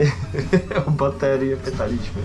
o bateria pytaliśmy.